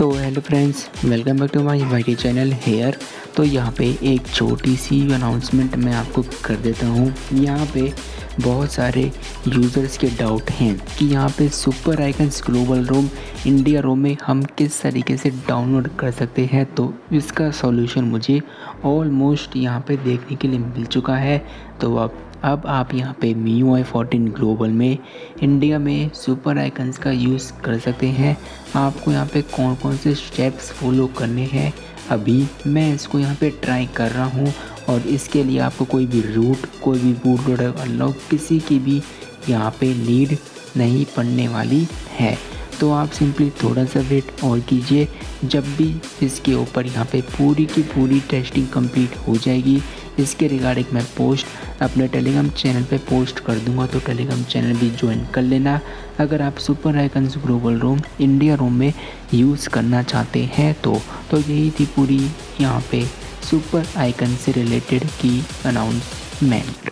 Hello friends welcome back to my Y channel here तो यहाँ पे एक छोटी सी अनाउंसमेंट मैं आपको कर देता हूँ। यहाँ पे बहुत सारे यूज़र्स के डाउट हैं कि यहाँ पे super icons global ROM India ROM में हम किस तरीके से डाउनलोड कर सकते हैं? तो इसका सॉल्यूशन मुझे ऑलमोस्ट यहाँ पे देखने के लिए मिल चुका है। तो अब अब आप यहाँ पे मी वाई फोर्टीन ग्लोबल में इंडिया में सुपर आइकन्स का यूज़ कर सकते हैं। आपको यहाँ पे कौन कौन से स्टेप्स फॉलो करने हैं? अभी मैं इसको यहाँ पे ट्राई कर रहा हूँ और इसके लिए आपको कोई भी रूट कोई भी बूट लोडर अनलॉक किसी की भी यहाँ पे नीड नहीं पड़ने वाली है। तो आप सिंपली थोड़ा सा वेट और कीजिए। जब भी इसके ऊपर यहाँ पे पूरी की पूरी टेस्टिंग कंप्लीट हो जाएगी, इसके रिगार्डिंग मैं पोस्ट अपने टेलीग्राम चैनल पे पोस्ट कर दूँगा तो टेलीग्राम चैनल भी ज्वाइन कर लेना। अगर आप super icons global ROM India ROM में यूज़ करना चाहते हैं तो तो यही थी पूरी यहाँ पे सुपर आइकन से रिलेटेड की अनाउंसमेंट